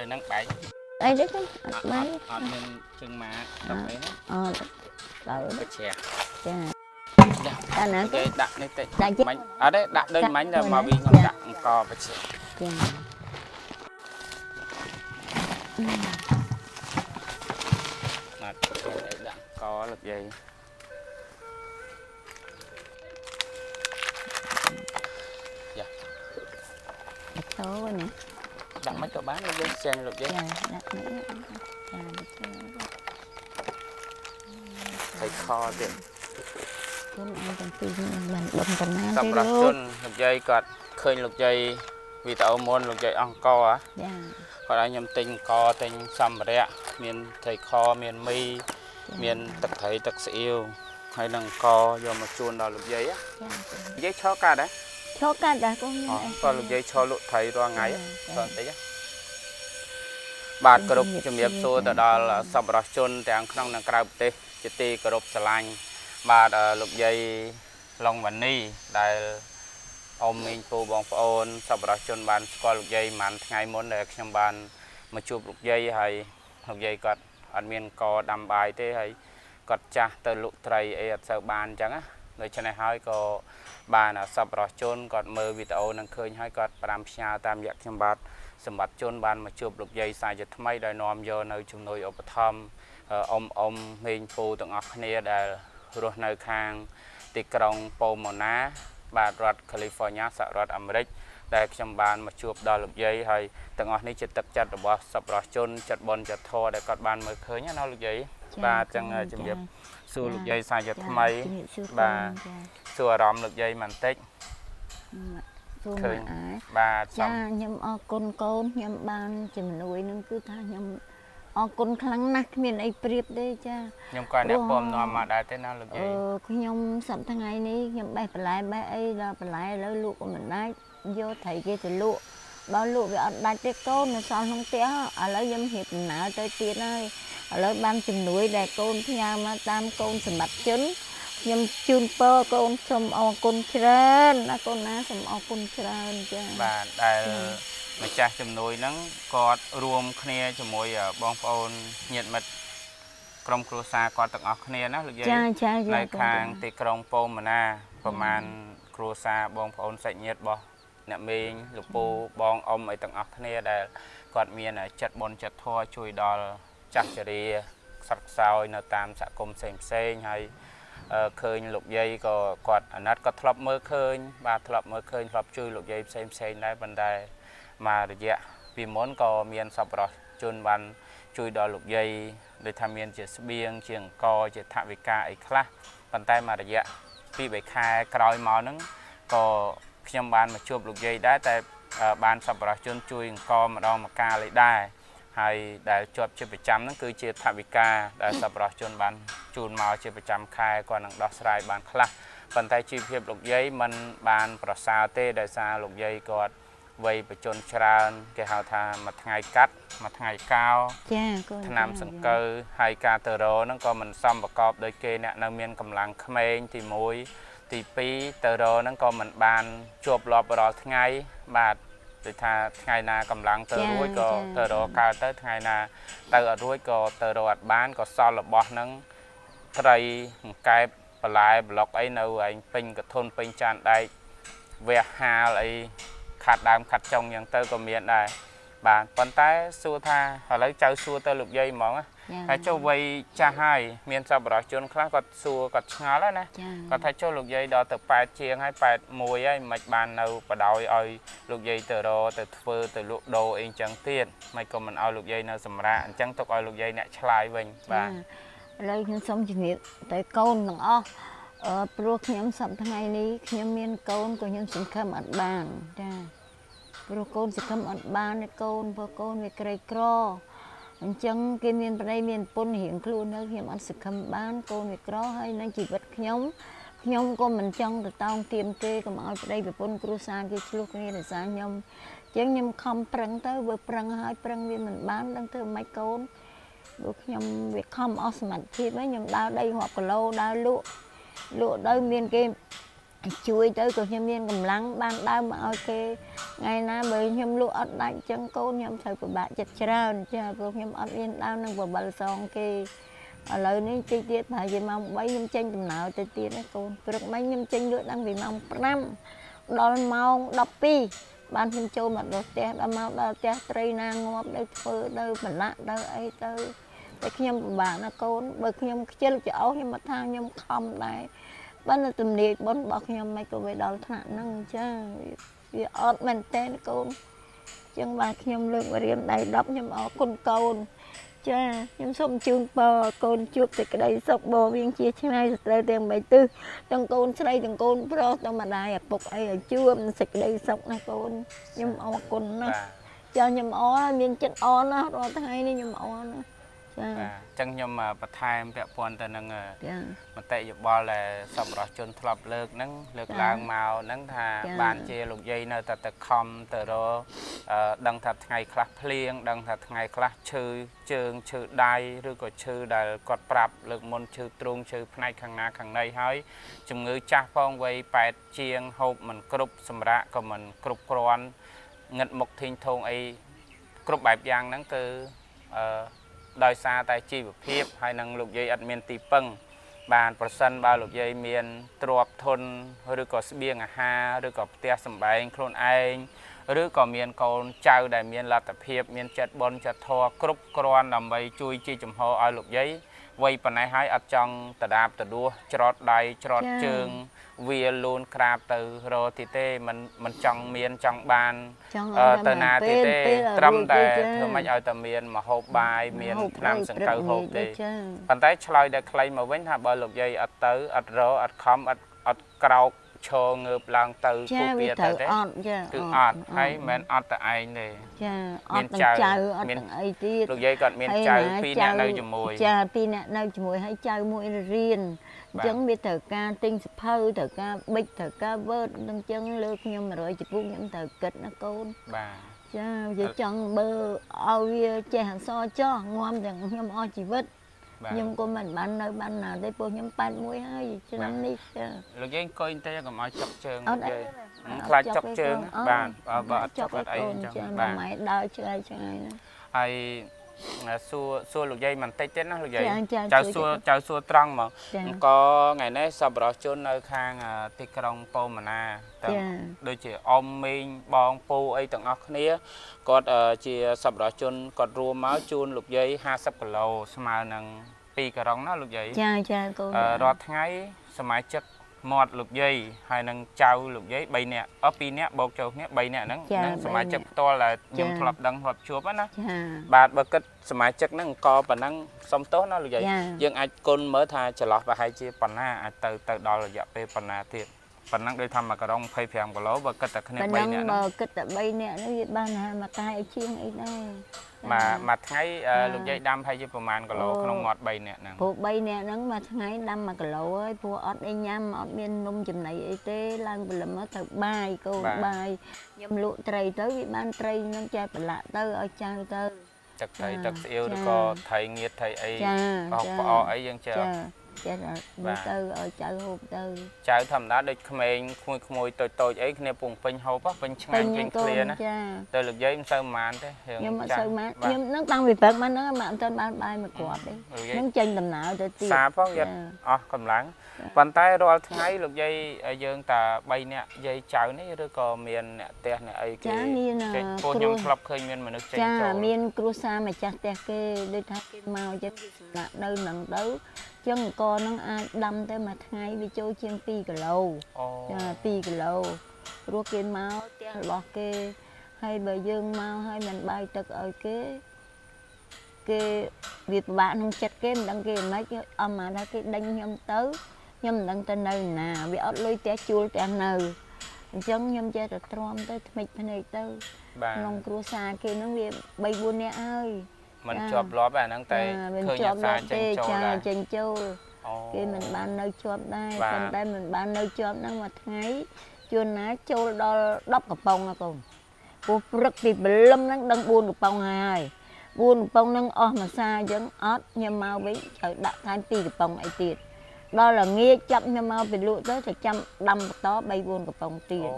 លើហ្នឹងបែកអីនេះអអត់ត់បាយអត់មានជើងម៉ាទឹកអីណាអត់ដល់ទៅជ្រះចាចាតែណាគេគេដាក់នេះតិចដាក់ជិះមិញអត់ទេដាក់ដូចមិញតែដាក់មកវិញខ្លួនខ្ញុំណាដាក់អង្គបជ្រះចាណាត់គេដាក់អង្គលោកយាយចូលនេះដា ក៏បានលោកយើងសែនលោកយើងចាដាក់នេះចាដូចជាហើយខទៀតគុណអញទាំងពីរនេះមិនដុំប៉ុណ្ណាទេសម្រាប់ជនលោកយាយគាត់ឃើញលោកយាយវីដេអូមុនលោកយាយអង្គរចាគាត់ឲ្យខ្ញុំទិញអង្គរទិញសម្ភារៈមានត្រីខមានមីមានទឹកត្រីទឹកស្អៀវហើយនឹងអង្គរយកមកជូនដល់លោកយាយចាយាយឈរកាត់ដែរឈរកាត់ដែរកូនខ្ញុំគាត់លោកយាយឈរលក់ត្រីរាល់ថ្ងៃគាត់បន្តិច បាទគ្រប់ជំរាបសួរទៅដល់សប្បុរសជនទាំងក្នុងនិងក្រៅប្រទេសជាទីគោរពស្រឡាញ់បាទអឺលោកយាយឡុងវ៉ានីដែលអ៊ំមីងពូបងប្អូនសប្បុរសជនបានស្គាល់លោកយាយប្រហែលថ្ងៃមុនដែលខ្ញុំបានមកជួបលោកយាយហើយលោកយាយគាត់អត់មានកដាំបាយទេហើយគាត់ចាស់ទៅលក់ត្រីអីអត់សូវបានអញ្ចឹងណាដូច្នេះហើយក៏បានសប្បុរសជនគាត់មើលវីដេអូនឹងឃើញហើយគាត់ប្រាំផ្ញើតាមរយៈខ្ញុំបាទ សម្បត្តិជនបានមកជួបលោកយាយសាជាថ្មីដោយនាំយកនៅជំនួយឧបត្ថម្ភអឺអ៊ំអ៊ំមេងពូទាំងអស់គ្នាដែលរស់នៅខាង ទីក្រុងប៉ូម៉ូណា បាទរដ្ឋ California សហរដ្ឋអាមេរិកដែលខ្ញុំបានមកជួបដល់លោកយាយហើយទាំងអស់នេះជាទឹកចិត្តរបស់សប្បុរសជនចិត្តបុណ្យចិត្តធម៌ដែលគាត់បានមើលឃើញណាលោកយាយបាទចឹងជំរាបសួរលោកយាយសាជាថ្មីបាទសួរអារម្មណ៍លោកយាយបន្តិច សួរឃើមកញអាបាទសចាំខ្ញុំអរគុណកូនខ្ញុំបានជំនួយនឹងគឺថាខ្ញុំអរគុណខ្លាំងណាស់គ្មានអីប្រៀបទេចាខ្ញុំក៏អ្នកពំនាំមកដែរទេណាលោកអឺយាយខ្ញុំសប្តាហ៍ថ្ងៃនេះខ្ញុំបេះបន្លែបេះអីដល់បន្លែឥឡូវលក់ក៏មិនដាច់យកត្រីគេទៅលក់បើលក់វាអត់ដាច់ទេកូននៅសល់ក្នុងផ្ទះឥឡូវខ្ញុំរៀបដំណើរទៅទៀតហើយឥឡូវបានជំនួយដែលកូនផ្ញើមកតាមកូនសម្បត្តិជន ខ្ញុំជូនពរកូនសូមអរគុណច្រើនណាកូនណាសូមអរគុណច្រើនចាបាទដែលចា៎ម្ចាស់ជំនួយហ្នឹងគាត់រួមគ្នាជាមួយបងប្អូនញាតិមិត្តក្រុមគ្រួសារគាត់ទាំងអស់គ្នាណាលោកយាយចាចាចានៅខាងទីក្រុងប៉ូម៉ាណាប្រហែលគ្រួសារបងប្អូនសាច់ញាតិរបស់អ្នកមេងលោកពូបងអ៊ំអីទាំងអស់គ្នាដែលគាត់មានចិត្តបុណ្យចិត្តធម៌ជួយដល់ចាស់ជរាខ្សត់ខ្សោយនៅតាមសហគមន៍ផ្សេងផ្សេងៗហើយអឺ ឃើញលោកយាយក៏គាត់អាណិតក៏ធ្លាប់មើលឃើញ បាទធ្លាប់មើលឃើញធ្លាប់ជួយលោកយាយផ្សេងផ្សេងៗដែរប៉ុន្តែមករយៈពីមុនក៏មានសប្បុរសជនបានជួយដល់លោកយាយដូចថាមានជាស្បៀងជាអង្គជាថវិកាអីខ្លះប៉ុន្តែមករយៈពី3ខែក្រោយមកហ្នឹងក៏ខ្ញុំបានមកជួបលោកយាយដែរតែអឺបានសប្បុរសជនជួយអង្គម្ដងម្កាលឯដែរ ហើយដែលជាប់ជាប្រចាំហ្នឹងគឺជាថវិកាដែលសប្បុរសជនបានជូនមកជាប្រចាំខែគាត់នឹងដោះស្រាយបានខ្លះប៉ុន្តែជីវភាពលោកយាយมันបានប្រសើរទេដោយសារលោកយាយគាត់វ័យបញ្ជនច្រើន គេហៅថាមួយថ្ងៃកាត់មួយថ្ងៃកោចាកូនឆ្នាំសង្កូវហើយការទៅរហ្នឹងក៏មិនសមប្រកបដោយគេអ្នកនៅមានកម្លាំងក្មេងទី1ទី2ទៅរហ្នឹងក៏មិនបានជាប់លាប់រាល់ថ្ងៃបាទ ដូចថាថ្ងៃណាកម្លាំងទៅរួចក៏ទៅរកើតទៅថ្ងៃណា ទៅអត់រួចក៏ទៅរអត់បានក៏សល់របស់ហ្នឹងត្រីអង្កែបបន្លែប្លុកអីនៅឯងពេញកធុនពេញចានដែកវះហាលអីខាត់ដើមខាត់ចុងអញ្ចឹងទៅក៏មានដែរបាទប៉ុន្តែសួរថាឥឡូវចៅសួរទៅលោកយាយហ្មងណាចា ហើយចុះវ័យចាស់ហើយមានសប្បុរសជនខ្លះគាត់សួរគាត់ឆ្ងល់ហើយណាចាគាត់ថាចុះលោកយាយដល់ទៅ8ជាងហើយ81ហើយមិនបាននៅបដ ாய் ឲ្យលោកយាយទៅរកទៅធ្វើទៅលក់ដូរអីអញ្ចឹងទៀតមិនក៏មិនឲ្យលោកយាយនៅសម្រាប់អញ្ចឹងទុកឲ្យលោកយាយអ្នកឆ្លើយវិញបាទឥឡូវខ្ញុំសូមជំរាបទៅកូនទាំងអស់អឺព្រោះខ្ញុំសប្តាហ៍ថ្ងៃនេះខ្ញុំមានកូនក៏ខ្ញុំសង្ឃឹមអត់បានចាព្រោះកូនសង្ឃឹមអត់បានទេកូនព្រោះកូនវាក្រីក្រ អញ្ចឹងគេមានប្តីមានពុនរៀងខ្លួននៅខ្ញុំអត់សង្ឃឹមបានកូនវាក្រហើយនឹងជីវិតខ្ញុំខ្ញុំក៏មិនចង់ទៅតោងទាមគេកុំឲ្យប្តីប្រពន្ធគ្រួសារគេឆ្លោះគ្នាដោយសារខ្ញុំអញ្ចឹងខ្ញុំខំប្រឹងទៅបើប្រឹងហើយប្រឹងវាមិនបានដឹងធ្វើម៉េចកូនព្រោះខ្ញុំវាខំអស់សមត្ថភាពហើយខ្ញុំដើរដីរាប់គីឡូដើរលក់លក់ទៅមានគេ ជួយទៅក៏ខ្ញុំមានកម្លាំងបានដើរមកឲ្យគេថ្ងៃណាបើខ្ញុំលក់អត់ដាច់អញ្ចឹងកូនខ្ញុំត្រូវពិបាកចិត្តច្រើនចាព្រោះខ្ញុំអត់មានដើមនឹងបបិលសងគេឥឡូវនេះតិចទៀតប្រហែលជាម៉ោង3ខ្ញុំចេញដំណើរទៅទៀតណាកូនព្រឹកមិញខ្ញុំចេញលក់តាំងពីម៉ោង5ដល់ម៉ោង12បានខ្ញុំចូលមកដល់ផ្ទះដល់មកដល់ផ្ទះត្រីណាងាប់ទៅធ្វើទៅបន្លាក់ទៅអីទៅតែខ្ញុំពិបាកណាកូនបើខ្ញុំខ្ជិលច្អោសខ្ញុំមកថាខ្ញុំខំដែរ បើនៅទំនាយបុណ្យរបស់ខ្ញុំមិនក៏វាដល់ថ្នាក់ហ្នឹងចាវាអត់មែនតើកូនចឹងបាទខ្ញុំលើករៀនដៃ10ខ្ញុំអរគុណកូន ចាខ្ញុំសូមជូនពរកូនជួបសេចក្តីសុខបរវាងជាឆ្ងាយស្ត្រូវទាំងបីទិសទាំងកូនស្រីទាំងកូនប្រុសទាំងម្ដាយឪពុកអីឲ្យជួបសេចក្តីសុខណាកូនខ្ញុំអរគុណណាស់ចាខ្ញុំអរមានចិត្តអរណាស់រាល់ថ្ងៃនេះខ្ញុំអរណាស់ ចាបាទអញ្ចឹងខ្ញុំបន្ថែមពាក់ព័ន្ធទៅនឹងមតិយោបល់ដែលសប្បុរសជនធ្លាប់លើកហ្នឹងលើកឡើងមកហ្នឹងថាបានជាលោកយាយនៅតែទៅខំទៅរដឹងថាថ្ងៃខ្លះភ្លៀងដឹងថាថ្ងៃខ្លះឈឺជើងឈឺដៃឬក៏ឈឺដែលគាត់ប្រាប់លើកមុនឈឺទ្រូងឈឺផ្នែកខាងណាខាងណីហើយជំងឺចាស់ផងវ័យ8ជាងហូបមិនគ្រប់សម្រាកក៏មិនគ្រប់គ្រាន់ងឹតមុខធីងធងអីគ្រប់បែបយ៉ាងហ្នឹងគឺអឺ ដោយសារតែជីវភាពហើយនឹងលោកយាយអត់មានទីពឹង បានប្រសិនបើលោកយាយមានទ្រព្យធនឬក៏ស្បៀងអាហារឬក៏ផ្ទះសម្បែងខ្លួនឯងឬក៏មានកូនចៅដែលមានលទ្ធភាព មានចិត្តបុណ្យចិត្តធម៌គ្រប់គ្រាន់ដើម្បីជួយជាចំហឲ្យលោកយាយ វ័យប៉ុណ្ណេះហើយអត់ចង់ដដាបដដួសច្រត់ដៃច្រត់ជើងវាលូនក្រាបទៅរកទីទេមិនមិនចង់មានចង់បានទៅណាទីទេត្រឹមតែធ្វើម៉េចឲ្យតែមានមហូបបាយមានឆ្នាំសង្កូវហូបទេប៉ុន្តែឆ្លើយដល់ខ្លីមកវិញថាបើលោកយាយអត់ទៅអត់រកអត់ខំអត់អត់ក្រោក ឈងើបឡើងទៅពូពៀទៅទេអត់ចាគឺអត់ហើយមិនមែនអត់តែឯងទេចាអត់ទាំងចៅអត់ទាំងអីទៀតលោកយាយគាត់មានចៅពីរនាក់នៅជាមួយចាពីរនាក់នៅជាមួយហើយចៅមួយរៀនអញ្ចឹងវាត្រូវការទិញសភៅត្រូវការបិចត្រូវការវើតអញ្ចឹងលើខ្ញុំ100ចំពោះខ្ញុំត្រូវគិតណាកូនបាទចាវាចង់បើឲ្យវាចេះអសចោះងំទាំងខ្ញុំអស់ជីវិត ខ្ញុំក៏មិនបាននៅបានណាទេពួកខ្ញុំ81ហើយឆ្នាំនេះចាលោកយើងអង្គុយទេកុំឲ្យចុកជើងលោកយាយខ្លាចចុកជើងបាទបើអត់ចុកអត់អីអញ្ចឹងបាទម៉ែដើរឆ្ងាយឆ្ងាយណាហើយ សួរសួរលោកយាយបន្តិចទៀតណាលោកយាយចៅសួរចៅសួរត្រង់មកក៏ថ្ងៃនេះសប្បុរសជននៅខាងទីក្រុងពោមណាទាំងដូចជាអ៊ំមីងបងពូអីទាំងអស់គ្នាគាត់ជាសប្បុរសជនគាត់រួមមកជូនលោកយាយ50គីឡូស្មើនឹង2ការុងណាលោកយាយចាចាកូនរាល់ថ្ងៃសមាជិក មាត់លោកយាយហើយនឹងចៅលោកយាយ3នាក់អស់2នាក់បូកចូលគ្នា3នាក់ហ្នឹងនឹងសមាជិកផ្ទាល់ដែលខ្ញុំធ្លាប់ដឹងធ្លាប់ជួបណាបាទបើគិតសមាជិកហ្នឹងក៏ប៉ុណ្ណឹងសុំទោសណាលោកយាយយើងអាចគុណមើលថាចន្លោះប្រហែលជាប៉ុណ្ណាអាចទៅទៅដល់រយៈពេលប៉ុណ្ណាទៀត ប៉ុណ្ណឹងដូចថា1ក្រុង25គីឡូបើគិតតែគ្នា3នាក់ហ្នឹងបើគិតតែ3នាក់ហ្នឹងវាបានថាមួយកាយជាងអីដែរមួយមួយថ្ងៃលោកយាយដាំហើយជាប្រហែលគីឡូក្នុងមាត់3នាក់ហ្នឹងព្រោះ3នាក់ហ្នឹងមួយថ្ងៃដាំ1គីឡូហើយព្រោះអត់អីញ៉ាំអត់មាននំចំណីអីទេឡើងព្រលឹមទៅបាយកូនបាយខ្ញុំលក់ត្រីទៅវាបានត្រីហ្នឹងចែកប្រឡាក់ទៅឲ្យចៅទៅទឹកត្រីទឹកស្អៀវឬក៏ត្រីងៀតត្រីអីបោកផ្អកអីយើងចេះ ចេះមើលទៅឲ្យចៅហូបទៅចៅធម្មតាដូចក្មេងក្មួយក្មួយតូចតូចអីគ្នាពងពេញហូបពេញឆ្ងាញ់ពេញឃ្លាណាទៅលោកយាយមិនសូវប៉ុន្មានទេខ្ញុំមិនសូវប៉ុន្មានខ្ញុំនឹងតាំងពីព្រឹកមកហ្នឹងមិនអត់ទាន់បានបាយមួយគ្រាប់ទេនឹងចេញដំណើរទៅទៀតសាផងយកអស់កម្លាំង ប៉ុន្តែរាល់ថ្ងៃលោកយាយយើងតា3នាក់យាយចៅនេះឬក៏មានអ្នកផ្ទះអ្នកអីគេចាមានពួកខ្ញុំធ្លាប់ឃើញមានមនុស្សចេញចូលចាមាន គ្រួសារម្ចាស់ផ្ទះគេដូចថាគេមកអញ្ចឹងគេសម្រាប់នៅនឹងទៅចឹងអង្គនឹងអាចដាំទៅមួយថ្ងៃវាចូលជាង2គីឡូចា2គីឡូព្រោះគេមកផ្ទះរបស់គេហើយបើយើងមកហើយមិនបាយទឹកឲ្យគេគេវាពិបាកក្នុងចិត្តគេមិនដឹងគេមិនខ្មិចអមថាគេដេញខ្ញុំទៅ ខ្ញុំមិនដឹងទៅនៅណាវាអត់លុយផ្ទះជួលផ្ទះនៅអញ្ចឹងខ្ញុំចេះតែទ្រាំទៅថ្មិចភ្នែកទៅក្នុងគ្រួសារគេនឹងវា3 4នាក់ហើយមិនជាប់លាប់អាហ្នឹងតែឃើញអាសាចេញចូលចាចេញចូលគេមិនបាននៅជាប់ដែរប៉ុន្តែមិនបាននៅជាប់ហ្នឹងមួយថ្ងៃជួនណាចូលដល់10កំប៉ុងណាកូនព្រោះព្រឹកពីព្រលឹមហ្នឹងដឹង4កំប៉ុងហើយ4កំប៉ុងហ្នឹងអស់មួយសាអញ្ចឹងអត់ខ្ញុំមកវិញត្រូវដាក់ថែម2កំប៉ុងអីទៀត ដល់ល្ងាចចាប់ខ្ញុំមកពីលក់ទៅទៅចាំដាំបន្ត3 4កំប៉ុងទៀត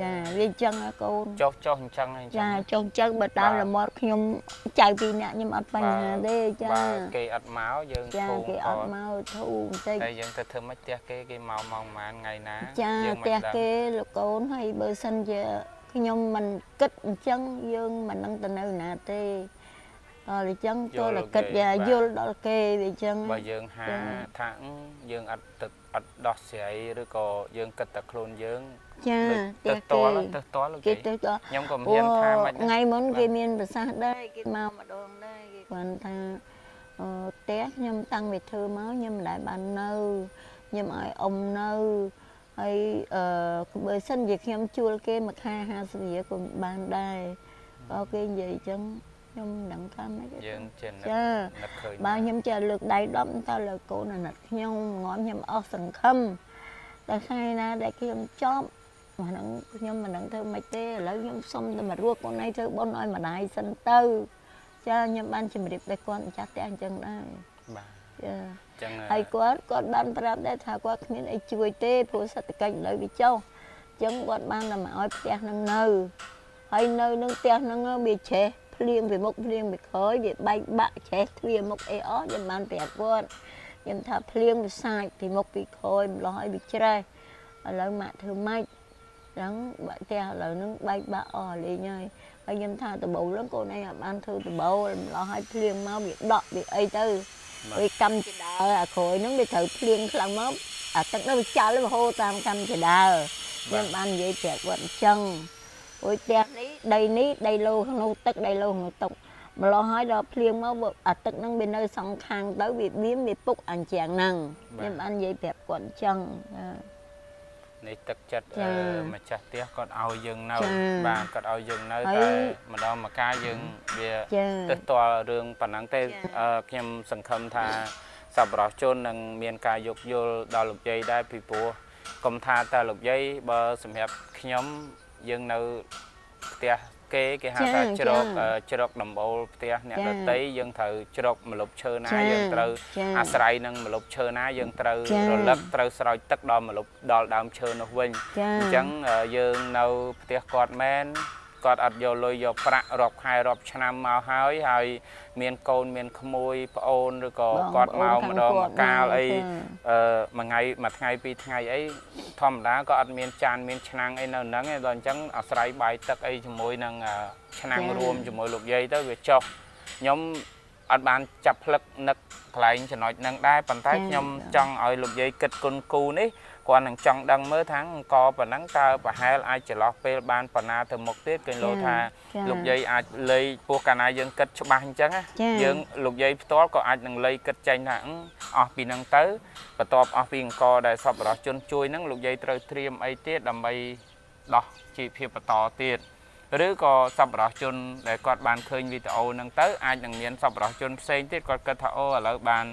ចាវាអញ្ចឹងហើយកូនចុះចុះអញ្ចឹងអញ្ចឹចាងចុងចឹងបើតាមលមាត់ខ្ញុំចៅពីរនាក់ខ្ញុំអត់បញ្ហាទេចាបាទគេអត់មកយើងចាធូរគេអត់មកធូរបន្តិចតែយើងទៅធ្វើម៉េចផ្ទះគេគេមកម៉ោងប៉ុន្មានថ្ងៃណាចាយើងផ្មិនទះដឹងគេលោកកូនហើយបើសិនជាខ្ញុំមិនគិតអញ្ចឹងយើងមិននឹងទៅនៅណាទេដល់ អញ្ចឹងទោះតែគិតយ៉ាយល់ដល់គេវាអញ្ចឹងបើយើងហាចាថាអឺយើងអត់ទឹកអត់ដោះស្រាយឬក៏យើងគិតតែខ្លួនយើងចាផ្ទះទៅតគេល់ទៅតល់លោកគេយាយទៅដល់ខ្ញុំក៏មិនអូហ៊ានថាមិនថ្ងៃមុនបាទគេមានប្រសាសន៍ដែរគេមកម្ដងដែរគេគាត់ថាអឺផ្ទះខ្ញុំតាំងពីធ្វើមកខ្ញុំមិនដែលបាននៅខ្ញុំឲ្យអ៊ំនៅហើយអឺបើសិនជាខ្ញុំជួលគេមួយខែ50រៀលក៏មិនបានដែរបើគេនិយាយអញ្ចឹង ខ្ញុំមិនដឹងថាម៉េចទេយើងចេះនឹកចានឹកឃើញបើខ្ញុំចេះលើកដៃ10តើលើកូនអាណិតខ្ញុំងំខ្ញុំអស់សង្ឃឹមតែថ្ងៃណាដែលខ្ញុំចប់អាហ្នឹងខ្ញុំមិនដឹងធ្វើម៉េចទេឥឡូវខ្ញុំសុំតែមករស់កូនឯងធ្វើបុណ្យឲ្យម្ដាយសិនទៅចាខ្ញុំបានជម្រាបដល់គាត់ម្ចាស់ផ្ទះអញ្ចឹងដែរបាទចាអញ្ចឹងហើយគាត់គាត់បានប្រាប់ដែរថាគាត់គ្មានអីជួយទេព្រោះសេដ្ឋកិច្ចឥឡូវវាចុះអញ្ចឹងគាត់បានតែមកឲ្យផ្ទះហ្នឹងនៅហើយនៅនឹងផ្ទះហ្នឹងវាច្រេះ ភ្លៀងពីមុខភ្លៀងពីក្រោយវាបែកបាក់ច្រេះទ្វារមុខអីអស់ខ្ញុំបានប្រាប់គាត់ខ្ញុំថាភ្លៀងវាសាចពីមុខពីក្រោយម្លោះឲ្យវាច្រេះឥឡូវម៉ាក់ធ្វើម៉េចអញ្ចឹងបាក់ផ្ទះឥឡូវហ្នឹងបែកបាក់អស់លេងហើយហើយខ្ញុំថាដបូលហ្នឹងកូនឯងអាចបានធ្វើដបូលម្លោះឲ្យភ្លៀងមកវាដក់វាអីទៅបាទវាកម្មជាដើរអាក្រោយហ្នឹងវាត្រូវភ្លៀងខ្លាំងមកអាទឹកនោះវាចាល់វាហូរតាមកម្មជាដើរខ្ញុំបាននិយាយប្រាប់គាត់អញ្ចឹង អូយផ្ទះនេះដីនេះដីលោក្នុងទឹកដីលោក្នុងទឹកម្លោះហើយដល់ភ្លៀងមកវាអាទឹកហ្នឹងវានៅសងខាងទៅវាបៀមវាពុកអញ្ចឹងហ្នឹងខ្ញុំបាននិយាយប្រាប់គាត់អញ្ចឹងចានេះទឹកចិត្តចាអឺម្ចាស់ផ្ទះគាត់ឲ្យយើងនៅចាបាទគាត់ឲ្យយើងនៅហើយតែម្ដងម្កាលយើងវាចាទៅតល់រឿងប៉ុណ្ណឹងទេចាអឺខ្ញុំសង្ឃឹមថាសប្បុរសជននឹងមានការយោគយល់ដល់លោកយាយដែរពីព្រោះកុំថាតែលោកយាយបើសម្រាប់ខ្ញុំ យើងនៅផ្ទះគេគេហៅថាចាជ្រកចាអឺជ្រកដំបូលផ្ទះអ្នកចាដតីយើងត្រូវជ្រកម្លប់ឈើណាចាយើងត្រូវចាអាស្រ័យនឹងម្លប់ឈើណាយើងត្រូវចារលឹកត្រូវស្រោចទឹកដល់ម្លប់ដល់ដើមឈើនោះវិញចាអញ្ចឹងអឺយើងនៅផ្ទះគាត់មែន គាត់អត់យកលុយយកប្រាក់រាប់ខែរាប់ឆ្នាំមកហើយហើយ មានកូនមានក្មួយប្អូនឬក៏បងគាត់ប្អូមកនខាងម្ដងគាត់ម្កាលមកអីចាអឺមួយថ្ងៃមួយថ្ងៃពីរថ្ងៃអីធម្មតាក៏អត់មានចានមានឆ្នាំងអីនៅហ្នឹងឯងដល់អញ្ចឹងអាស្រ័យបាយទឹកអីជាមួយនឹងអឺឆ្នាំងចារួមជាមួយលោកយាយទៅវាចុះខ្ញុំអត់បានចាប់ផ្លឹកនឹកកន្លែងចំណុចហ្នឹងដែរប៉ុន្តែចាខ្ញុំចាចង់ឲ្យលោកយាយគិតគុណគូនេះ គាត់នឹងចង់ដឹងមើលថាអង្គប៉ុណ្ណឹងតើប្រហែលអាចចន្លោះពេលបានប៉ុណ្ណាទៅមុខទៀតគេលោថាចាលោកយាយអាចលេយពោះកាលណាយើងគិតច្បាស់អញ្ចឹងណាចាយើងលោកយាយផ្ទាល់ក៏អាចនឹងលេយគិតចេញថាអឺអស់ពីហ្នឹងទៅបន្ទាប់អស់ពីអង្គដែលសពរស់ជនជួយហ្នឹងលោកយាយត្រូវត្រៀមអីទៀតដើម្បីដោះជីវភាពបន្តទៀត ឬក៏សប្បុរសជនដែលគាត់បានឃើញវីដេអូហ្នឹងទៅអាចនឹងមានសប្បុរសជនផ្សេងទៀតគាត់គិតថាអូឥឡូវបាន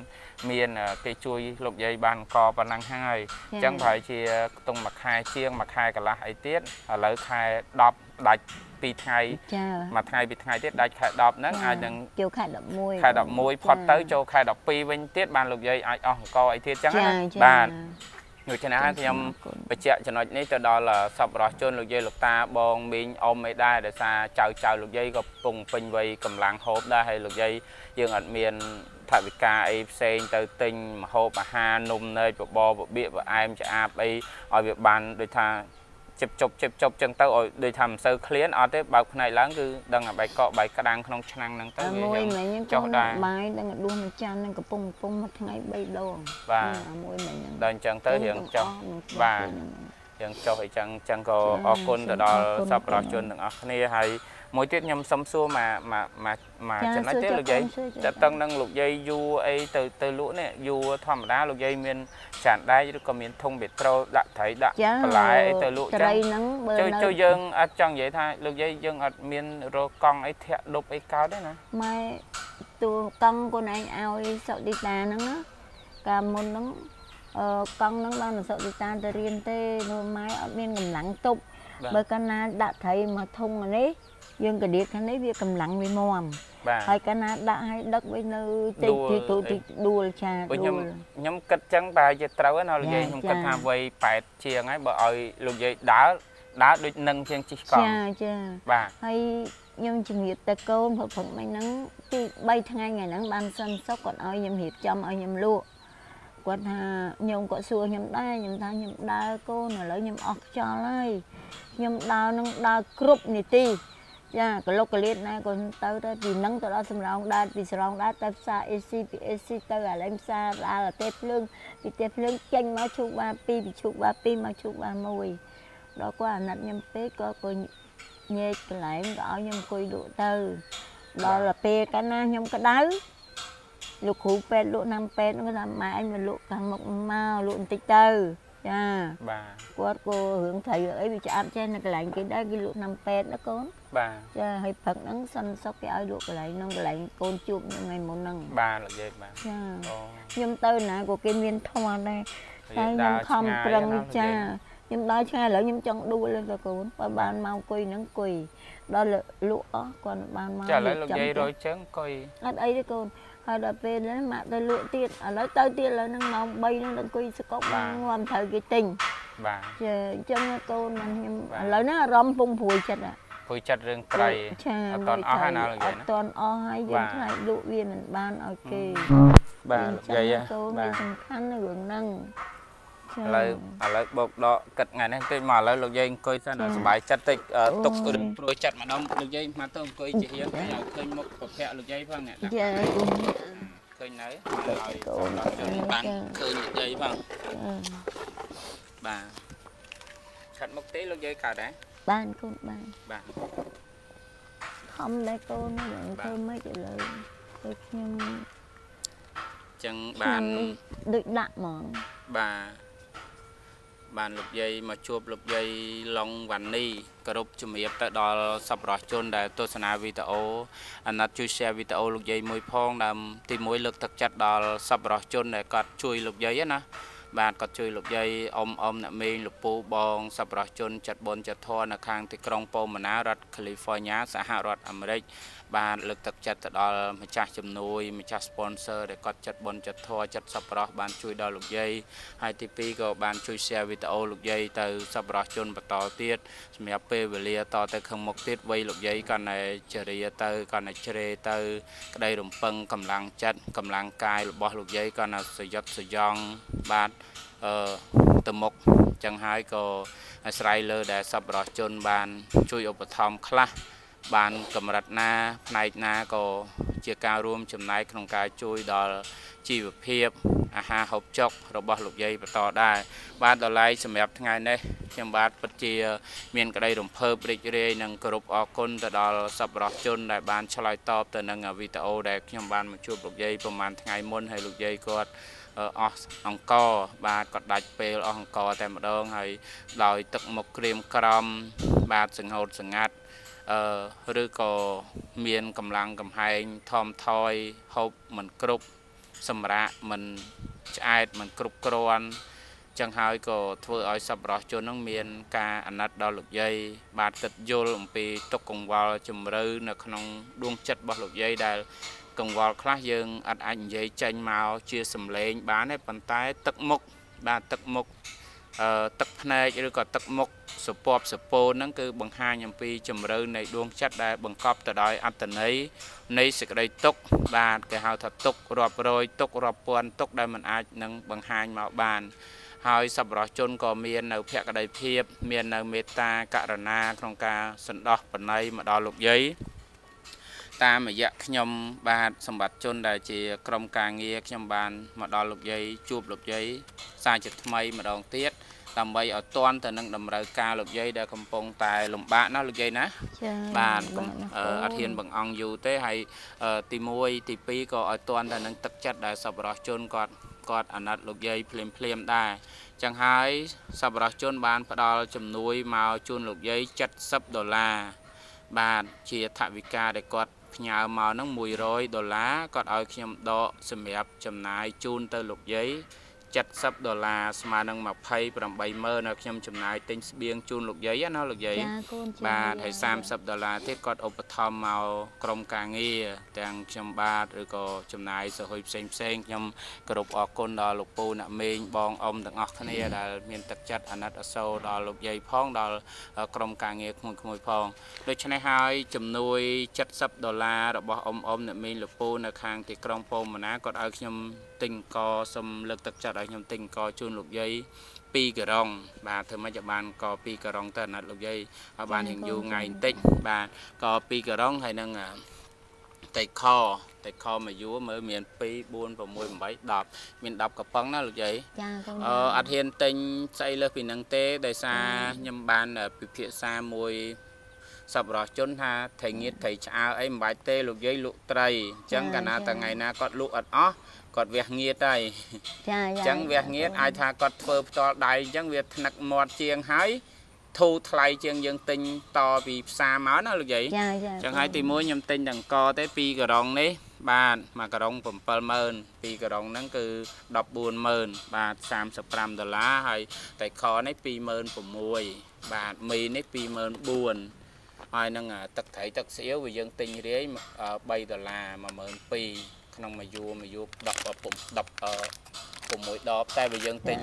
មានអឺគេជួយលោកយាយបានអង្គប៉ុណ្ណឹងហើយអញ្ចឹងប្រហែលជាខ្ទង់មួយខែជាងមួយខែកន្លះអីទៀតឥឡូវខែ10ដាច់2ថ្ងៃចាមួយថ្ងៃពីថ្ងៃទៀតដាច់ខែ10ហ្នឹងអាចនឹងចូលខែ11ខែ11ផុតទៅចូលខែ12វិញទៀតបានលោកយាយអាចអស់អង្គអីទៀតចឹងចាណាចាបាទ ដូច្នេះហើយខ្ញុំអរគុណបញ្ជាក់ចំណុចនេះទៅដល់សប្បុរសជនលោកយាយលោកតាបងមីងអ៊ំអីដែរដោយសារចៅចៅលោកយាយក៏កំពុងពេញវ័យកម្លាំងហូបដែរហើយលោកយាយយើងអត់មានថវិកាអីផ្សេងទៅទិញម្ហូបអាហារនំនែកបបរបបៀកបអែមឆ្អាបអីឲ្យវាបានដូចថា ជិបជប់ជិបជប់ចឹងទៅឲ្យដូចថាមិនសូវឃ្លានអត់ទេបើកផ្នែកឡើងគឺដឹងតែបាយកកបាយក្តាំងក្នុងឆ្នាំងហ្នឹងទៅតែវាមួយយ៉ាងមិញហ្នឹងចុះដែរបាយនឹងដួសមួយចាននឹងកំពុងកំពុងមួយថ្ងៃ3ដងបាទអាមួយមិញហ្នឹងដល់អញ្ចឹងទៅរៀងចុះបាទយើងចុះអីចឹងអញ្ចឹងក៏ចាអរគុណសូមទៅដល់អរគុណសប្បុរសជនទាំងអស់គ្នាហើយ មួយទៀតខ្ញុំសុំសួរមកមកមកមកចាចំណុចសួរទៀតចាលោកយាយសួរចាតើតឹងនឹងលោកយាយយួរអីទៅទៅលក់នេះយួរធម្មតាលោកយាយមានចានដែកឬក៏មានធុងបេត្រូលដាក់ត្រីដាក់ចាបន្លែអីទៅលក់ចឹត្រីងហ្នឹងបើជួយនៅជួយយើងអត់ចង់និយាយថាលោកយាយយើងអត់មានរកកង់អីធាក់ដប់អីកោតទេណាម៉ែតួកង់ខ្លួនឯងឲ្យសុឌីតាហ្នឹងណាកាលមុនហ្នឹងអឺកង់ហ្នឹងដល់សុឌីតាទៅរៀនទេព្រោះម៉ែអត់មានកម្លាំងទប់បាទបើកាលណាដាក់ត្រីមកធុងអានេះ យើងកដៀតខាងនេះវាកម្លាំងវាមាំបាទហើយកាលណាដាក់ឲ្យដឹកវិញនៅតិចដួលទីទូអីតិចដួលចាបើដួខ្ញុំលខ្ញុំគិតចឹងប្រហែលជាត្រូវហើយណាលោកយាយចាខ្ញុំគិតចាថាវ័យ8ជាងហើយបើឲ្យលោកយាយដើរដើរដូចនឹងជាងជិះកង់ចាចាបាទហើយខ្ញុំជំរាបទៅកូនព្រោះព្រឹកមិញហ្នឹងទី3ថ្ងៃថ្ងៃហ្នឹងបានសិនសុកគាត់ឲ្យខ្ញុំរៀបចំឲ្យខ្ញុំលក់គាត់ថាខ្ញុំគាត់សួរខ្ញុំដែរខ្ញុំថាខ្ញុំដើរកូនឥឡូវខ្ញុំអស់ខ្យល់ហើយខ្ញុំដើរនឹងដើរគ្រប់នីតិ ចាកលុកកលៀតណាគាត់ទៅទៅពីហ្នឹងទៅដល់សំរោងដែរពីសំរោងដែរទៅផ្សារ AC ពី AC ទៅអាឡែងផ្សារដល់អាទេភ្លើងពីទេភ្លើងចេញមកឈូកបា2ពីឈូកបា2មកឈូកបា1ដល់គាត់អាណិតខ្ញុំពេកក៏គាត់ញែកកន្លែងក៏ឲ្យខ្ញុំអង្គុយលក់ទៅដល់ពេលកាលណាខ្ញុំក្តៅលោកគ្រូពេទ្យលក់ណាំពេទ្យហ្នឹងគាត់ថាម៉ែអញមកលក់ខាងមុខមកលក់បន្តិចទៅ ចាបាទគាត់ក៏រឿងត្រីអីវាឆ្អាប់ចេះនៅកន្លែងគេដែរគេលក់ណាំពេទ្យណាកូនបាទចាហើយព្រឹកហ្នឹងសិនសុកគេឲ្យលក់កន្លែងហ្នឹងកន្លែងកូនជួបខ្ញុំថ្ងៃមុនហ្នឹងបាទលោកយាយបាទចាអូខ្ញុំទៅណាក៏គេមានធម៌ដែរតែយាយខ្ញុំខំឆ្ងាយប្រឹងណាស់លោកចាយាយខ្ញុំដើរឆ្ងាយឥឡូវខ្ញុំចង់ដួលទៅកូនបើបានមកអង្គុយហ្នឹងអង្គុយដល់លក់អស់គាត់បានមកចាឥឡូវលោករៀបចំយាយទៅរយជើងអង្គុយអត់អីទេកូន ហើយដល់ពេលហ្នឹងម៉ាក់ទៅលក់ទៀតឥឡូវទៅទៀតឥឡូវហ្នឹងម៉ោង3ហ្នឹងដល់អង្គុយសកុកបានងាប់ត្រូវគេទិញបាទចាអញ្ចឹងណាកូនបានខ្ញុំឥឡូវហ្នឹងអារម្មណ៍ពងព្រួយចិត្តហ่ะពុយចិត្តរឿងត្រីចាអត់ទាន់អស់ហើយណាលោកយាយអណាត់ទាន់អស់ហើយយើងបាទខ្លាចលក់វាមិនបានឲ្យគេបាទលោកយាយអញ្ចឹងណាកូនបាវាទសំខាន់ណារឿងហ្នឹងចា ឥឡូវឥឡូវបោកដកគិតថ្ងៃនេះតិចមកឥឡូវលោកយាយអង្គុយសិនចាឲ្យសុបាយចិត្តតិចអឺអូយទុករឿងព្រួយចិត្តម្ដងលោកយាយមកទៅអង្គុយជារៀងឲ្យឃើញមុខប្រភពលោកយាយផងអ្នកដាក់ចាកូនឃើញនៅចាឲ្យកូនដល់ជូនបានចាឃើញលោកយាយផងចាបាទឆាត់មុខទេលោកយាយកើតដែរបានកូនបានបាទខំដែរកូនហ្នឹងបាទធ្វើម៉េចឥឡូវទៅខ្ញុំអញ្ចឹងបាបាននដូចដាក់ហ្មងបាទ បានលោកយាយមកជួបលោកយាយឡុងវ៉ានីគោរពជំរាបទៅដល់សប្បុរសជនដែលទស្សនាវីដេអូអាណិតជួយ share វីដេអូលោកយាយមួយផងដែលទីមួយលើកទឹកចិត្តដល់សប្បុរសជនដែលគាត់ជួយលោកយាយណា បាទគាត់ជួយលោកយាយអ៊ំអ៊ំអ្នកមេងលោកពូបងសប្បុរសជនចិត្តបុនចិត្តធរនៅខាងទីក្រុងប៉ូម៉ាណារដ្ឋ California សហរដ្ឋអាមេរិកបានលើកទឹកចិត្តទៅដល់ម្ចាស់ជំនួយម្ចាស់ sponsor ដែលគាត់ចិត្តបនចិត្តធរចិត្តសប្បុរសបានជួយដល់លោកយាយហើយទី2ក៏បានជួយ share វីដេអូលោកយាយទៅសប្បុរសជនបន្តទៀតសម្រាប់ពេលវេលាតទៅខាងមុខទៀតវ័យលោកយាយកាន់តែជរាទៅកាន់តែជ្រេទៅ ក្តីរំពឹងកម្លាំងចិត្តកម្លាំងកាយរបស់លោកយាយកាន់តែសយុទ្ធសយងបាទ អឺទៅមុខអញ្ចឹងហើយក៏អាស្រ័យលើដែលសប្បុរសជនបាន ជួយឧបត្ថម្ភខ្លះបានកម្រិតណាផ្នែកណាក៏ជាការរួមចំណែកក្នុងការជួយដល់ជីវភាពអាហារហូបចុករបស់លោកយាយបន្តដែរបាទដល់ឡែកសម្រាប់ថ្ងៃនេះខ្ញុំបាទពិតជា មានក្តីរំភើបរីករាយនិងគោរពអរគុណទៅដល់សប្បុរសជនដែលបានឆ្លើយតបទៅនឹងវីដេអូដែលខ្ញុំបានមកជួបលោកយាយប្រហែលថ្ងៃមុនហើយលោកយាយគាត់ អឺអស់អង្គរបាទគាត់ដាច់ពេលអស់អង្គរតែម្ដងហើយដោយទឹកមុខក្រៀមក្រំបាទសង្ហូតសង្ងាត់អឺឬក៏មានកម្លាំងកំហែងថមថយហូបមិនគ្រប់សម្រាកមិនឆ្អែតមិនគ្រប់គ្រាន់ចឹងហើយក៏ធ្វើឲ្យសប្បុរសជននឹងមានការអាណិតដល់លោកយាយបាទគិតយល់អំពីទុកកង្វល់ជំរឿនៅក្នុងដួងចិត្តរបស់លោកយាយដែល កង្វល់ខ្លះយើងអត់អាចនិយាយចេញមកជាសម្លេងបានទេប៉ុន្តែទឹកមុខបាទទឹកមុខអឺទឹកភ្នែកឬក៏ទឹកមុខសពពសពោនហ្នឹងគឺបង្ហាញអំពីជំរឿនៃដួងចិត្តដែលបង្កប់ទៅដោយអត្តន័យនៃសេចក្តីទុក្ខបាទគេហៅថាទុក្ខរាប់រយទុក្ខរាប់ពាន់ទុក្ខដែលមិនអាចនឹងបង្ហាញមកបានហើយសប្បុរសជនក៏មាននៅភក្ដីភាព មាននៅមេត្តាករុណាក្នុងការសន្តោសបណ័យមកដល់លោកយាយ តាមរយៈខ្ញុំបាទសម្បត្តិជនដែលជាក្រុមការងារខ្ញុំបានមកដល់លោកយាយជួបលោកយាយសារជាថ្មីម្ដងទៀតដើម្បីឲ្យទាន់ទៅនឹងតម្រូវការលោកយាយដែលកំពុងតែលំបាកណាលោកយាយណាចាបាទបាទអឺអត់ហ៊ានបង្អង់យូរទេហើយអឺទី1ទី2ក៏ឲ្យទាន់ទៅនឹងទឹកចិត្តដែលសប្បុរសជនគាត់គាត់អាណិតលោកយាយភ្លាមភ្លាមៗដែរចឹងហើយសប្បុរសជនបានផ្ដល់ជំនួយមកជូនលោកយាយ70ដុល្លារបាទជាថវិកាដែលគាត់ ផ្ញើមកហ្នឹង100ដុល្លារគាត់ឲ្យខ្ញុំដកសម្រាប់ចំណាយជូនទៅលោកយាយ 70ដុល្លារស្មើនឹង280000ហើយខ្ញុំចំណាយទិញស្បៀងជូនលោកយាយណាលោកយាយចាកូនចាបាទហើយ30ដុល្លារទៀតគាត់ឧបត្ថម្ភមកក្រុមការងារទាំងខ្ញុំបាទឬក៏ចំណាយសហុយផ្សេងផ្សេងខ្ញុំគោរពអរគុណដល់លោកពូអ្នកមេងបងអ៊ំទាំងអស់គ្នាដែលមានទឹកចិត្តអាណិតអាសូរដល់លោកយាយផងដល់ក្រុមការងារក្មួយក្មួយផងដូច្នេះហើយជំនួយ70ដុល្លាររបស់អ៊ំអ៊ំអ្នកមេងលោកពូនៅខាងទីក្រុងពោមណាគាត់ឲ្យខ្ញុំទិញកសូមលើកទឹកចិត្តឲ្យខ្ញុំទិញកជូនលោកយាយ2ការ៉ុងបាទធ្វើម៉េចឲ្យបានក2ការ៉ុងទៅអាណិតលោកយាយឲ្យបានរៀងយូរថ្ងៃបន្តិចបាទក2ការ៉ុងហើយនឹងតៃខតៃខមួយយួរមើលមាន2 4 6 8 10មាន10កំប៉ុងណាលោកយាយចាកូនអឺអត់ហ៊ានទិញស្អីលើសពីនឹងទេដោយសារខ្ញុំបានពិភាក្សាមួយសប្បុរសជនថាត្រីងៀតត្រីឆ្អើអីមិនបាច់ទេលោកយាយលក់ត្រីអញ្ចឹងកាលណាតែថ្ងៃណាគាត់លក់អត់អស់ គាត់វះងៀតហើយចាអញ្ចឹងវះងៀតអាចថាគាត់ធ្វើផ្ទាល់ដៃអញ្ចឹងវាថ្នឹកមាត់ជាងហើយធូរថ្លៃជាងយើងទិញតពីផ្សារមកណាលោកយាយចាចាអញ្ចឹងហើយទីមួយខ្ញុំទិញទាំងកទេ2ការ៉ុងនេះបាទមួយការ៉ុង70000ពីរការ៉ុងហ្នឹងគឺ140,000បាទ35ដុល្លារហើយតែខនេះ26000បាទមីនេះ24000ហើយនឹងអាទឹកត្រីទឹកស្អៀវវាយើងទិញរាយ3ដុល្លារ12000 ក្នុងមួយយួរមួយយួរ10 10 10 6ដបតែបើយើងទិញ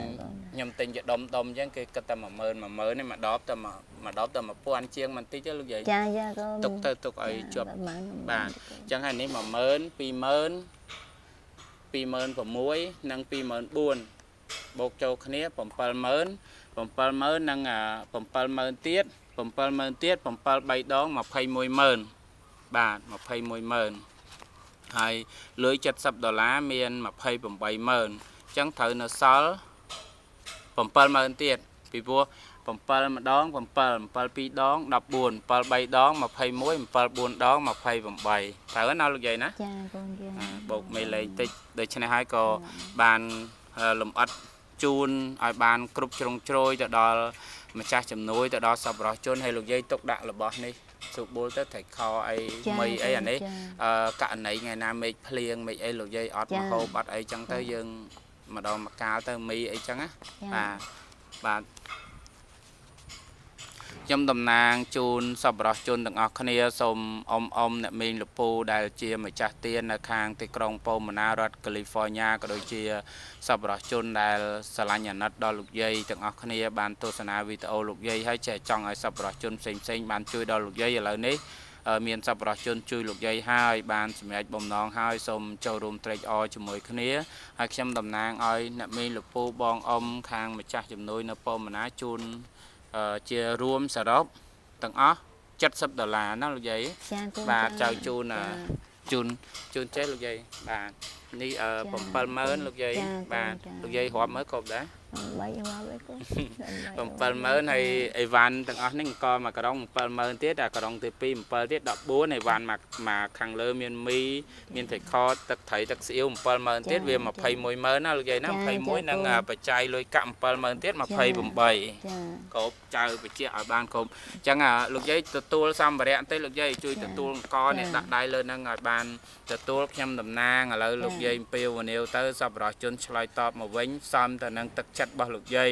ខ្ញុំទិញជាដុំដុំអញ្ចឹងគេគិតតែ10000 10000នេះមួយដបតែមួយដបតែ1000ជាងបន្តិចទេលោកយាយចាចាកូនទុកទៅទុកឲ្យជាប់ប្រហែលបាទអញ្ចឹងហើយនេះ10000 20000 26000និង24000បូកចូលគ្នា70000 70000និង70000ទៀត70000ទៀត7 3ដង210,000បាទ210,000 ហើយលុយ70ដុល្លារមាន280,000អញ្ចឹងត្រូវនៅសល់70000ទៀតពីព្រោះ7ម្ដង7 7 2ដង14 7 3ដង21 7 4ដង28ត្រូវណាលោកយាយណាចាកូនចាអាបូកមេលេងតិចដូច្នេះហើយក៏បានអឺលំអិតជូនឲ្យបានគ្រប់ជ្រុងជ្រោយទៅដល់ម្ចាស់ជំនួយទៅដល់សប្បុរសជនហើយលោកយាយទុកដាក់របស់នេះ សុបុលទៅត្រីខអីមីអីអានេះអឺករណីថ្ងៃណាមេឃភ្លៀងមេឃអីលោកយាយអត់មកហូបអត់អីចឹងទៅយើងម្ដងមកកាលទៅមីអីចឹងណាបាទបាទ ខ្ញុំតំណាងជូនសប្បុរសជនទាំងអស់គ្នាសូមអមអមអ្នកមីងលពូដែលជាម្ចាស់ទាននៅខាងទីក្រុងប៉ូម៉ាណារដ្ឋកាលីហ្វ័រញ៉ាក៏ដូចជាសប្បុរសជនដែលស្រឡាញ់អាណិតដល់លោកយាយទាំងអស់គ្នាបានទស្សនាវីដេអូលោកយាយហើយចេះចង់ឲ្យសប្បុរសជនផ្សេងផ្សេងៗបានជួយដល់លោកយាយឥឡូវនេះអឺមានសប្បុរសជនជួយលោកយាយហើយបានសម្រេចបំណងហើយសូមចូលរួមត្រេកអរជាមួយគ្នាហើយខ្ញុំតំណាងឲ្យអ្នកមីងលពូបងអមខាងម្ចាស់ជំនួយនៅប៉ូម៉ាណាជូនអឺ ជារួមសរុបទាំងអស់70ដុល្លារណាលោកយាយចាកូនបាទចៅជូនអ่าជូនជូនចេះលោកយាយបាទនេះអឺ70000លោកយាយបាទលោកយាយរាប់មើលគ្រប់ដែរ បីមកអីកូន70000ហើយអីវ៉ាន់ទាំងអស់នេះអង្គមកក្រុង70000ទៀតអាក្រុងទី2 7ទៀត14អីវ៉ាន់មកមកខាងលើមានមីមានត្រីខទឹកត្រីទឹកស្អៀវ70000ទៀតវា210,000ណាលោកយាយណា21និងបច្ច័យលុយកាក់70000ទៀត28ចាគ្រប់ចៅបជាឲ្យបានគ្រប់អញ្ចឹងអាលោកយាយទទួលសម្ភារៈទេលោកយាយជួយទទួលអង្គនេះដាក់ដៃលើហ្នឹងឲ្យបានទទួលខ្ញុំតំណាងឥឡូវលោកយាយអំពាវនាវទៅសប្បុរសជនឆ្លើយតបមកវិញសំទៅនឹងទឹកចិត្តរបស់លោកយាយ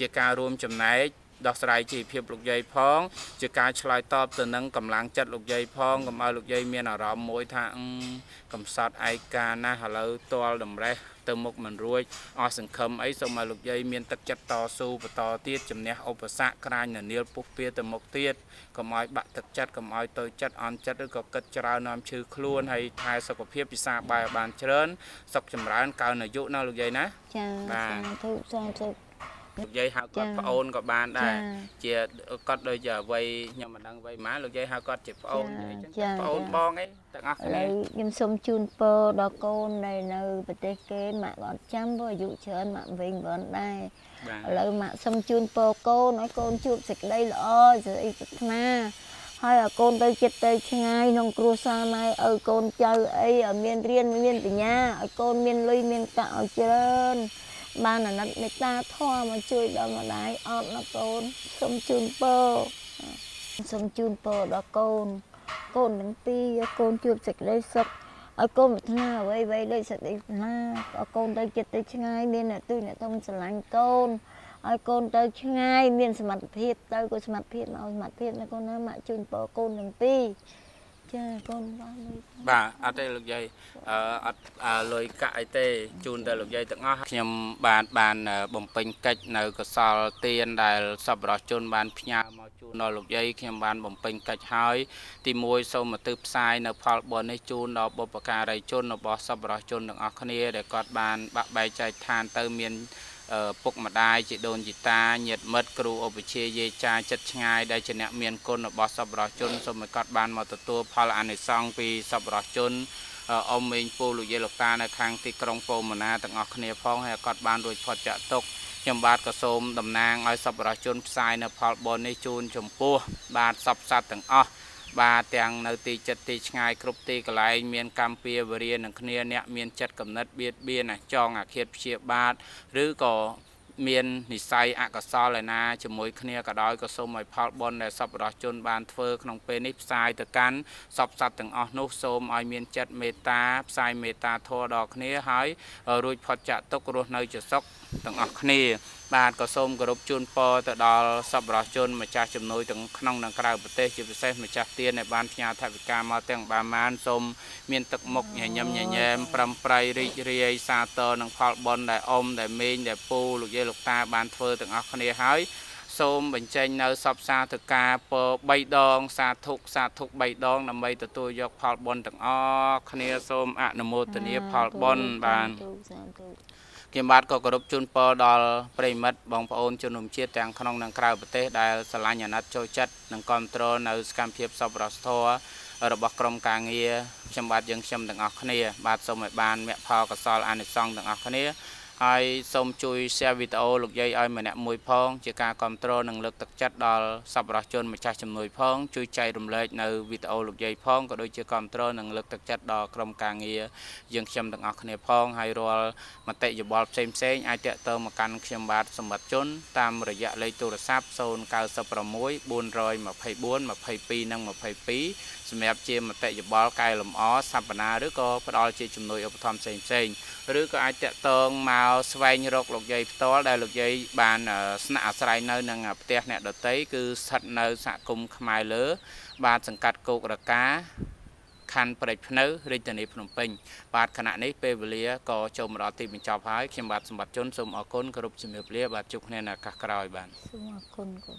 ជាការរួមចំណែកដោះស្រាយជីវភាពលោកយាយផង ជាការឆ្លើយតបទៅនឹងកម្លាំងចិត្តលោកយាយផងកុំឲ្យលោកយាយមានអារម្មណ៍មួយថាអឺកំសត់ឯកាណាស់ឥឡូវតល់តម្រេះ ទៅមុខមិនរួចអស់សង្ឃឹមអីសូមឲ្យលោកយាយមានទឹកចិត្តតស៊ូបន្តទៀតជំនះឧបសគ្គក្រាញនានាលពុះពៀទៅមុខទៀតកុំឲ្យបាក់ទឹកចិត្តកុំឲ្យតូចចិត្តអន់ចិត្តឬក៏គិតច្រើននាំឈឺខ្លួនហើយថែសុខភាពពិសាបាយឲ្យបានច្រើនសុខចម្រើនកើនអាយុណាលោកយាយណាចាបាទសាធុសាធុ លោកយាយហៅគាត់ចា៎ប្អូនក៏បានដែរចា៎ជាគាត់ដូចជាវ័យខ្ញុំមិនដឹងវ័យម៉ាលោកយាយហៅគាត់ជាប្អូនចា៎អីចឹងចា៎ប្អូនចា៎បងអីទាំងអស់ឥគ្នាឡូវខ្ញុំសូមជូនពរដល់កូនដែលនៅប្រទេសគេម៉ាក់ក៏អត់ចាំព្រោះអាយុច្រើនម៉ាក់វិញមិនដែរបាទឥឡូវម៉ាក់សូមជូនពរកូនឲ្យកូនជួបសេចក្តីល្អសេចក្តីប្រាថ្នាហើយឲ្យកូនទៅចិត្តទៅឆ្ងាយក្នុងគ្រួសារម៉ែឲ្យកូនចៅអីឲ្យមានរៀនមានបញ្ញាឲ្យកូនមានលុយមានកាក់ឲ្យច្រើន បានអាណិតមេត្តាធម៌មកជួយដល់ម្ដាយអត់ណាកូនសូមជូនពរសូមជូនពរដល់កូនកូនទាំងពីរឲ្យកូនជួបសេចក្តីសុខឲ្យកូនប្រាថ្នាអ្វីអ្វីដូចសេចក្តីប្រាថ្នាឲ្យកូនទៅចិត្តទៅឆ្ងាយមានអ្នកទូចអ្នកធំស្រឡាញ់កូនឲ្យកូនទៅឆ្ងាយមានសមត្ថភាពទៅក៏សមត្ថភាពមកសមត្ថភាពណាកូនណាម៉ាក់ជួយពរកូនទាំងពីរ ចាកូនបានលុយបាទអត់ទេលោកយាយអឺអត់អឺលុយកាក់អីទេជូនតែលោកយាយទាំងអស់ខ្ញុំបានបានអឺបំពេញកិច្ចនៅកសលទានដែលសប្បុរសជនបានផ្ញើមកជូនដល់លោកយាយខ្ញុំបានបំពេញកិច្ចហើយទី1សូមមកទិផ្សាយនៅផលបុណ្យនេះជូនដល់បុព្វការីជនរបស់សប្បុរសជនទាំងអស់គ្នាដែលគាត់បានបាក់បែកចែកឋានទៅមានអឺ ពុកម្ដាយជីដូនជីតាញាតិមិត្តគ្រូឧបជាយាយចាចិត្តឆ្ងាយដែលជាអ្នកមានគុណរបស់សប្បុរសជនសូមឲ្យគាត់បានមកទទួលផលអានិសង្សពីសប្បុរសជនអអ៊ំមេងពូលោកយាយលោកតានៅខាងទីក្រុងពោធិ៍មណាទាំងអស់គ្នាផងហើយគាត់បានរួចផុតចាក់ទុកខ្ញុំបាទក៏សូមតំណាងឲ្យសប្បុរសជនផ្សាយនៅផលបុណ្យនេះជូនចំពោះបាទសពសត្វទាំងអស់ បាទទាំងនៅទីចិត្តទីឆ្ងាយគ្រប់ទីកន្លែងមានកម្មពៀវរានឹងគ្នាអ្នកមានចិត្តកំណត់បៀតបៀនចងអាឃាតព្យាបាទឬក៏ មាននិស័យអកុសលឯណាជាមួយគ្នាក៏ដោយក៏សូមឲ្យផលបុណ្យដែលសប្បុរសជនបានធ្វើក្នុងពេលនេះផ្សាយទៅកាន់សពសត្វទាំងអស់នោះសូមឲ្យមានចិត្តមេត្តាផ្សាយមេត្តាធម៌ដល់គ្នាហើយរួចផុតចាកទុក្ខរស់នៅជាសុខទាំងអស់គ្នា បាទក៏សូមគោរពជូនពរទៅដល់សប្បុរសជនម្ចាស់ជំនួយទាំងក្នុងនិងក្រៅប្រទេសជាពិសេសម្ចាស់ទានដែលបានផ្ញើថវិកាមកទាំងបានបានសូមមានទឹកមុខញញឹមញញែមប្រំប្រៃរីករាយសាទរនឹងផលបុណ្យដែលអ៊ំដែលមេងដែលពូលោកយាយលោកតាបានធ្វើទាំងអស់គ្នាហើយសូមបញ្ចេញនៅសពសាធការពរ3ដង សាធុសាធុ3ដងដើម្បីទទួលយកផលបុណ្យទាំងអស់គ្នាសូមអនុមោទនាផលបុណ្យបានសាធុខ្ញុំបាទក៏គោរពជូនពរដល់ប្រិមិត្តបងប្អូនជនរួមជាតិទាំងក្នុងនិងក្រៅប្រទេសដែលស្រឡាញ់អាណត្តិចូលចិត្តនិងគ្រប់គ្រងនៅសកម្មភាពសប្បុរសធម៌របស់ក្រមការងារខ្ញុំបាទយើងខ្ញុំទាំងអស់គ្នា បាទសូមឲ្យបានមគ្គផលកុសលអានិសង្សទាំងអស់គ្នា ហើយសូមជួយ share វីដេអូលោកយាយឲ្យម្នាក់មួយផងជាការគ្រប់គ្រងនិងលើកទឹកចិត្តដល់សប្បុរសជនម្ចាស់ជំនួយផងជួយចែករំលែកនៅវីដេអូលោកយាយផងក៏ដូចជាគ្រប់គ្រងនិងលើកទឹកចិត្តដល់ក្រុមការងារយើងខ្ញុំទាំងអស់គ្នាផងហើយរាល់មតិយោបល់ផ្សេងផ្សេងៗអាចតាក់ទងមកកាន់ខ្ញុំបាទសម្បត្តិជនតាមរយៈលេខទូរស័ព្ទ096 424 22និង22 សម្រាប់ជាមតិយោបល់កែលម្អសព្វនាឬក៏ផ្ដល់ជាជំនួយឧបត្ថម្ភផ្សេងផ្សេងៗឬក៏អាចតាក់ទងមកស្វែងរកលោកយាយផ្ទាល់ដែលលោកយាយបានអឺស្នាក់អាស្រ័យនៅនឹងផ្ទះអ្នកដតីគឺស្ថិតនៅសហគមន៍ខ្មែរលើ បាទសង្កាត់គោករកាខណ្ឌព្រែកភ្នៅរាជធានីភ្នំពេញបាទគណៈនេះពេលវេលាក៏ចូលមកដល់ទីបញ្ចប់ហើយខ្ញុំបាទសម្បត្តិជនសូមអរគុណគោរពជំរាបលាបាទជួបគ្នានៅឱកាសក្រោយបាទសូមអរគុណកូន